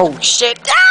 Oh shit! Ah!